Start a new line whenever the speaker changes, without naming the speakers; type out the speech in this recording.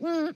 Mm.